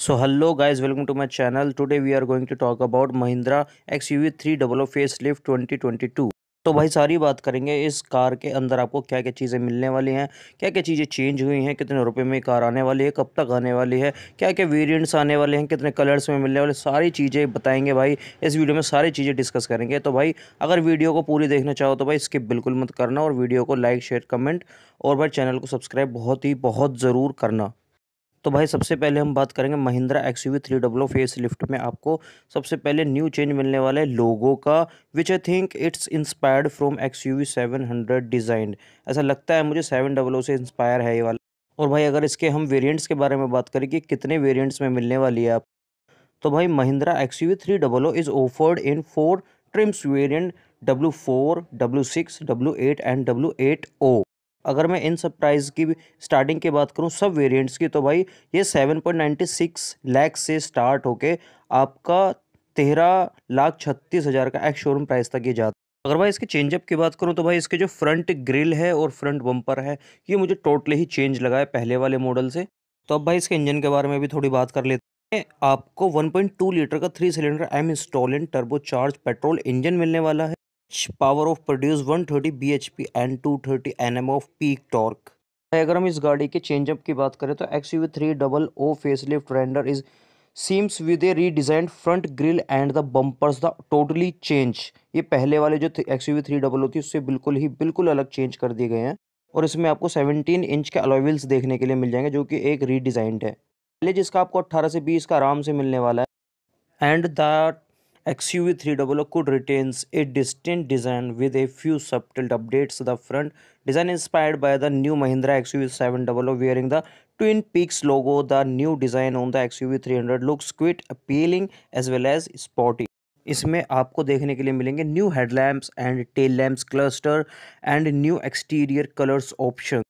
So hello guys, welcome to my channel. Today we are going to talk about Mahindra XUV 300 facelift 2022. तो भाई सारी बात करेंगे इस कार के अंदर आपको क्या क्या चीज़ें मिलने वाली हैं क्या क्या चीज़ें चेंज हुई हैं कितने रुपए में कार आने वाली है कब तक आने वाली है क्या क्या वेरिएंट्स आने वाले हैं कितने कलर्स में मिलने वाले सारी चीज़ें बताएँगे भाई इस वीडियो में सारी चीज़ें डिस्कस करेंगे तो भाई अगर वीडियो को पूरी देखना चाहो तो भाई स्किप बिल्कुल मत करना और वीडियो को लाइक शेयर कमेंट और भाई चैनल को सब्सक्राइब बहुत ही बहुत ज़रूर करना तो भाई सबसे पहले हम बात करेंगे Mahindra X U three double o facelift में आपको सबसे पहले न्यू चेंज मिलने वाला है लोगो का which I think it's inspired from X U seven hundred design ऐसा लगता है मुझे सेवन डबल से इंस्पायर है ये वाला। और भाई अगर इसके हम वेरियंट्स के बारे में बात करें कि कितने वेरियंट्स में मिलने वाली है आप तो भाई Mahindra X U three double is offered in four trims variant W four W six W eight and W eight O अगर मैं इन सब प्राइस की स्टार्टिंग की बात करूँ, सब वेरिएंट्स की तो भाई ये seven point ninety six lakh से स्टार्ट होके आपका तेरह लाख छत्तीस हज़ार का एक शोरूम प्राइस तक ये जाता अगर भाई इसके चेंजअप की बात करूँ तो भाई इसके जो फ्रंट ग्रिल है और फ्रंट बम्पर है, ये मुझे टोटली ही चेंज लगा है पहले वाले मॉडल से। तो अब भाई इसके इंजन के बारे में भी थोड़ी बात कर लेते हैं। आपको 1.2 लीटर का three cylinder M Stallion turbo charge petrol engine मिलने वाला है। Power of produce 130 bhp and 230 nm of peak torque अगर हम इस गाड़ी के चेंजअप की बात करें तो X U three double O facelift render is seems with a redesign front grille and the bumpers the totally change ये पहले वाले जो एक्स यू थ्री डबल होती है, उससे बिल्कुल ही, बिल्कुल अलग चेंज कर दिए गए हैं। और इसमें आपको 17 इंच के अलॉयल्स देखने के लिए मिल जाएँगे, जो कि एक रीडिजाइंड है। पहले जिसका आपको 18 से 20 का आराम से मिलने वाला है। And the XUV 300 could retains a distinct design with a few subtle updates. The front design inspired by the new Mahindra XUV 700 wearing the Twin Peaks logo. The new design on the XUV 300 looks quite appealing as well as sporty. इसमें आपको देखने के लिए मिलेंगे new headlamps and tail lamps cluster and new exterior colours option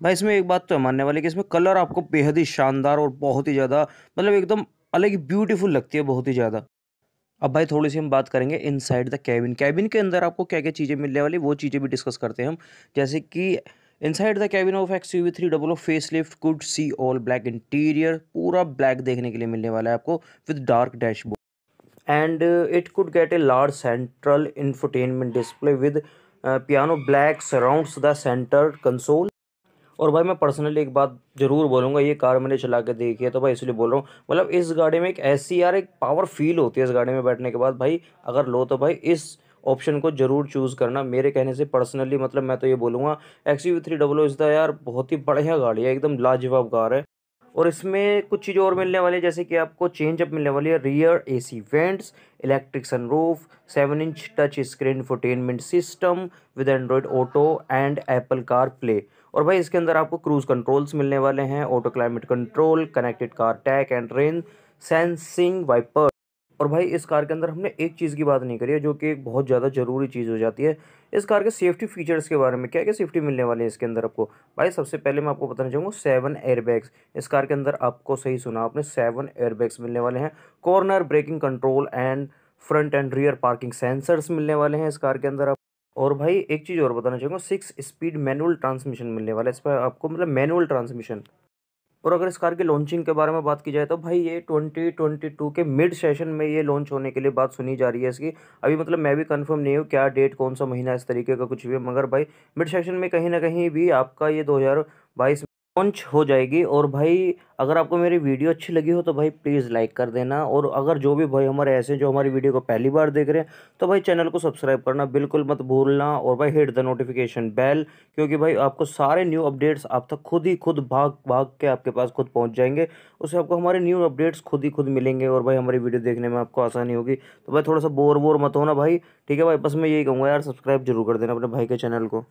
भाई इसमें एक बात तो है मानने वाली कि इसमें कलर आपको बेहद ही शानदार और बहुत ही ज़्यादा मतलब एकदम अलग ब्यूटीफुल लगती है बहुत ही ज़्यादा अब भाई थोड़ी सी हम बात करेंगे इनसाइड द कैबिन कैबिन के अंदर आपको क्या क्या चीज़ें मिलने वाली, वो चीज़ें भी डिस्कस करते हैं हम. जैसे कि inside the cabin of X U three double O facelift could see all black interior पूरा ब्लैक देखने के लिए मिलने वाला है आपको with dark dashboard and it could get a large central infotainment display with piano black surrounds the centre console और भाई मैं पर्सनली एक बात ज़रूर बोलूँगा, ये कार मैंने चला के देखी है तो भाई इसलिए बोल रहा हूँ। मतलब इस गाड़ी में एक ऐसी यार एक पावर फील होती है इस गाड़ी में बैठने के बाद। भाई अगर लो तो भाई इस ऑप्शन को ज़रूर चूज़ करना, मेरे कहने से पर्सनली मतलब मैं तो ये बोलूँगा एक्स यू थ्री डब्लो इस द यार बहुत ही बढ़िया गाड़ी है, एकदम लाजवाब कार है। और इसमें कुछ चीज़ें और मिलने वाली है, जैसे कि आपको चेंज अप मिलने वाली है rear AC vents electric sunroof seven inch touch screen infotainment system with Android Auto and Apple car play और भाई इसके अंदर आपको क्रूज कंट्रोल्स मिलने वाले हैं auto climate control connected car tech and rain sensing wiper और भाई इस कार के अंदर हमने एक चीज़ की बात नहीं करी है, जो कि एक बहुत ज़्यादा ज़रूरी चीज़ हो जाती है। इस कार के सेफ्टी फीचर्स के बारे में क्या क्या सेफ्टी मिलने वाले हैं इसके अंदर आपको? भाई सबसे पहले मैं आपको बताना चाहूँगा सेवन एयरबैग्स इस कार के अंदर आपको सही सुना, आपने सेवन एयरबैग्स मिलने वाले हैं। Corner braking control and front and rear parking sensors मिलने वाले हैं इस कार के अंदर और भाई एक चीज़ और बताना चाहूँगा सिक्स स्पीड मैनुअल ट्रांसमिशन मिलने वाला है। इस पर आपको मतलब मैनुअल ट्रांसमिशन और अगर इस कार की लॉन्चिंग के बारे में बात की जाए तो भाई ये ट्वेंटी ट्वेंटी टू के मिड सेशन में ये लॉन्च होने के लिए बात सुनी जा रही है इसकी। अभी मतलब मैं भी कंफर्म नहीं हूँ क्या डेट कौन सा महीना इस तरीके का कुछ भी मगर भाई मिड सेशन में कहीं ना कहीं भी आपका ये दो हज़ार बाईस लॉन्च हो जाएगी और भाई, अगर आपको मेरी वीडियो अच्छी लगी हो तो भाई प्लीज़ लाइक कर देना और अगर जो भी भाई हमारे ऐसे जो हमारी वीडियो को पहली बार देख रहे हैं तो भाई चैनल को सब्सक्राइब करना बिल्कुल मत भूलना और भाई हिट द नोटिफिकेशन बेल क्योंकि भाई आपको सारे न्यू अपडेट्स आप तक खुद ही खुद भाग भाग के आपके पास खुद पहुँच जाएँगे। उससे आपको हमारे न्यू अपडेट्स खुद ही खुद मिलेंगे और भाई हमारी वीडियो देखने में आपको आसानी होगी। तो भाई थोड़ा सा बोर वोर मत होना भाई, ठीक है भाई? बस मैं यही कहूँगा यार सब्सक्राइब ज़रूर कर देना अपने भाई के चैनल को।